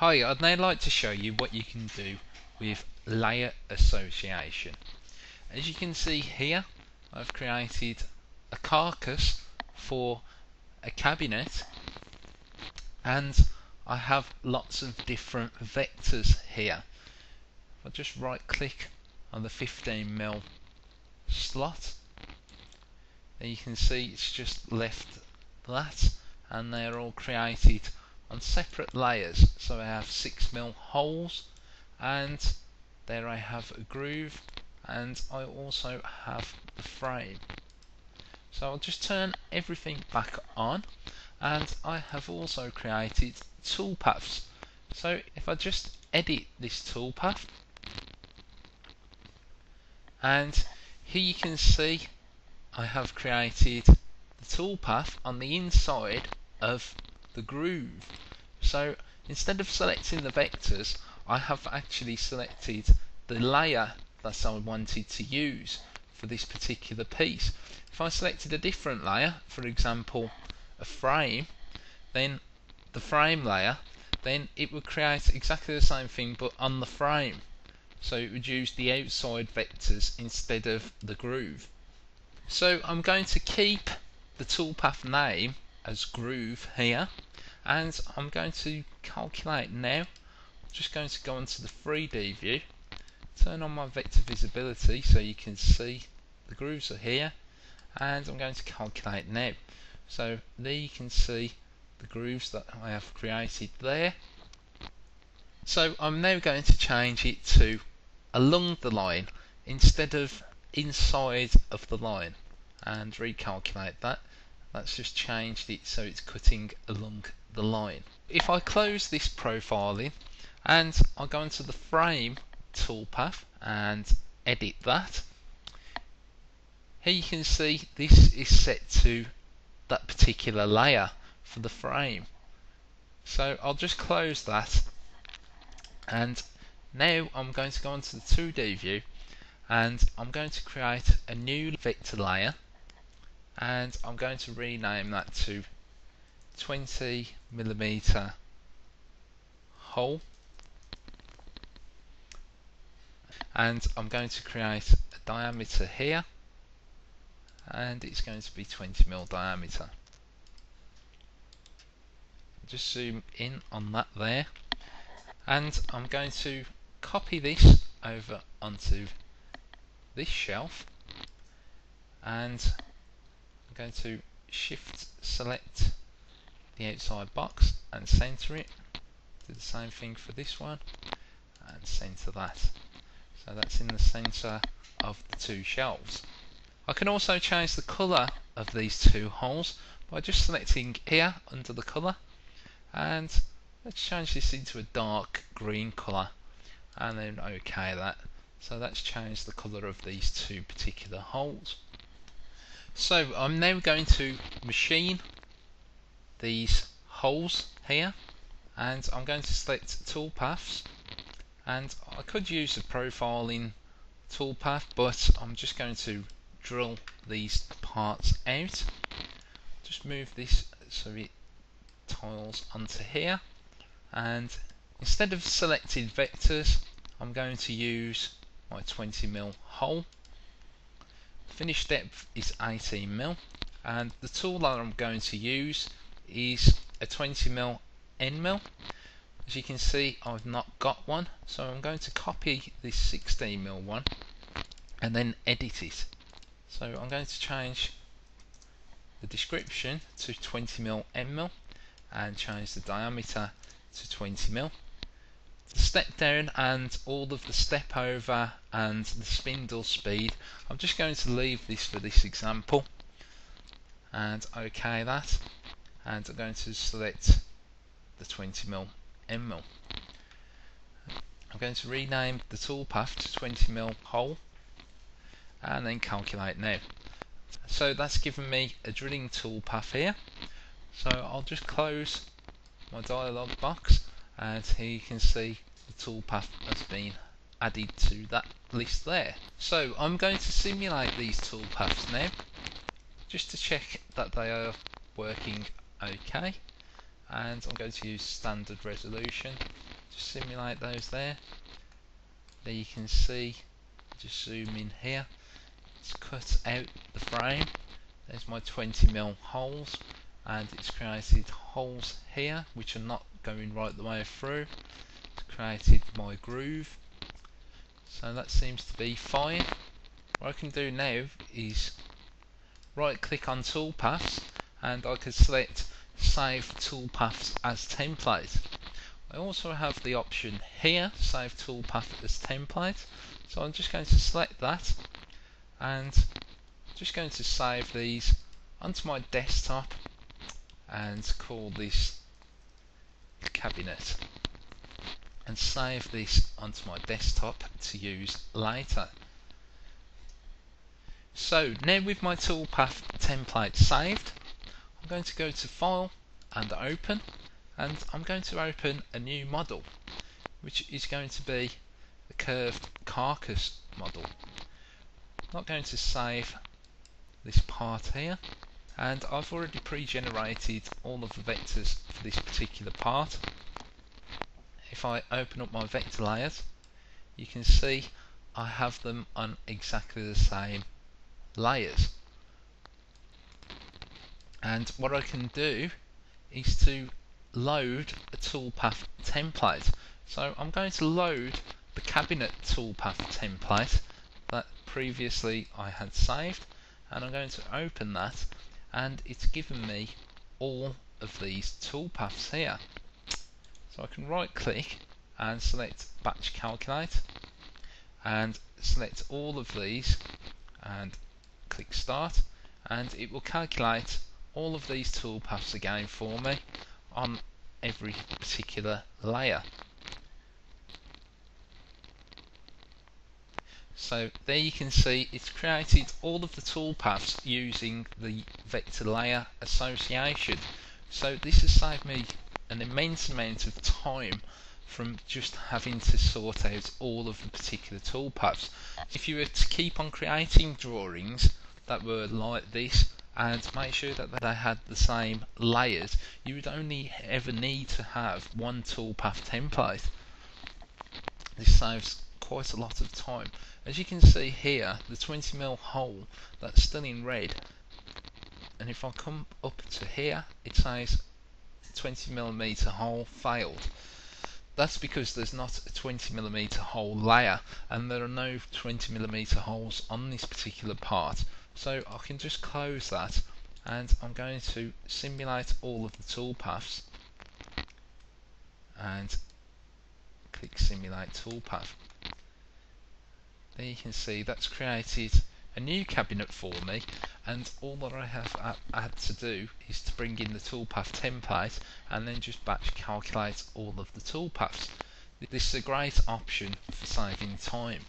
Hi, I'd now like to show you what you can do with layer association. As you can see here, I've created a carcass for a cabinet and I have lots of different vectors here. If I just right click on the 15mm slot, then you can see it's just left that and they're all created on separate layers. So I have 6mm holes and there I have a groove and I also have the frame. So I'll just turn everything back on and I have also created toolpaths. So if I just edit this toolpath and here you can see I have created the toolpath on the inside of the groove. So instead of selecting the vectors I have actually selected the layer that I wanted to use for this particular piece. If I selected a different layer, for example a frame, then the frame layer, then it would create exactly the same thing but on the frame. So it would use the outside vectors instead of the groove. So I'm going to keep the toolpath name as groove here. And I'm going to calculate now. I'm just going to go into the 3D view. Turn on my vector visibility so you can see the grooves are here. And I'm going to calculate now. So there you can see the grooves that I have created there. So I'm now going to change it to along the line instead of inside of the line and recalculate that that's just changed it so it's cutting along the line if I close this profiling and I go into the frame toolpath and edit that. Here you can see this is set to that particular layer for the frame. So I'll just close that and now I'm going to go into the 2D view and I'm going to create a new vector layer and I'm going to rename that to 20 millimeter hole. And I'm going to create a diameter here. And it's going to be 20 mil diameter. Just zoom in on that there. And I'm going to copy this over onto this shelf. And going to shift select the outside box and center it do the same thing for this one and center that so that's in the center of the two shelves. I can also change the colour of these two holes by just selecting here under the colour and let's change this into a dark green colour and then OK that. So that's changed the colour of these two particular holes. So I'm now going to machine these holes here and I'm going to select toolpaths. And I could use a profiling toolpath but I'm just going to drill these parts out. Just move this so it tiles onto here. And instead of selected vectors I'm going to use my 20mm hole finish depth is 18mm and the tool that I'm going to use is a 20mm end mill as you can see I've not got one so I'm going to copy this 16mm one and then edit it. So I'm going to change the description to 20mm end mill and change the diameter to 20mm the step down and all of the step over and the spindle speed I'm just going to leave this for this example and OK that and I'm going to select the 20mm mil. I'm going to rename the toolpath to 20mm hole and then calculate now. So that's given me a drilling toolpath here. So I'll just close my dialog box and here you can see the toolpath has been added to that list there. So I'm going to simulate these toolpaths now just to check that they are working okay. And I'm going to use standard resolution to simulate those there. There you can see just zoom in here it's cut out the frame. There's my 20mm holes and it's created holes here which are not going right the way through. Created my groove. So that seems to be fine. What I can do now is right click on toolpaths and I can select save toolpaths as template. I also have the option here save toolpath as template. So I'm just going to select that and just going to save these onto my desktop and call this cabinet and save this onto my desktop to use later. So now with my toolpath template saved, I'm going to go to File and Open and I'm going to open a new model which is going to be the curved carcass model. I'm not going to save this part here and I've already pre-generated all of the vectors for this particular part. If I open up my vector layers you can see I have them on exactly the same layers and what I can do is to load a toolpath template so I'm going to load the cabinet toolpath template that previously I had saved and I'm going to open that and it's given me all of these toolpaths here. So I can right click and select batch calculate and select all of these and click start and it will calculate all of these toolpaths again for me on every particular layer. So there you can see it's created all of the toolpaths using the vector layer association. So this has saved me an immense amount of time from just having to sort out all of the particular toolpaths. If you were to keep on creating drawings that were like this and make sure that they had the same layers, you would only ever need to have one toolpath template. This saves quite a lot of time. As you can see here, the 20mm hole that's still in red, and if I come up to here, it says 20mm hole failed. That's because there's not a 20mm hole layer, and there are no 20mm holes on this particular part. So I can just close that, and I'm going to simulate all of the toolpaths, and click simulate toolpath you can see that's created a new cabinet for me and all that I have had to do is to bring in the toolpath template and then just batch calculate all of the toolpaths. This is a great option for saving time.